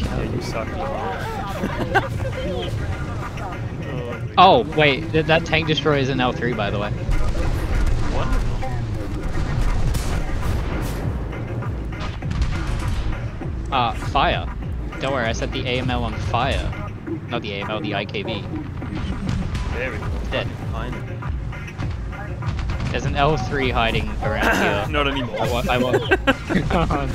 Yeah, you suck. Oh, wait, that tank destroyer is an L3, by the way. Wonderful. Uh, fire. Don't worry, I set the AML on fire. Not the AML, the IKV. There we go. Dead. There's an L3 hiding around here. Not anymore. I I Oh, no.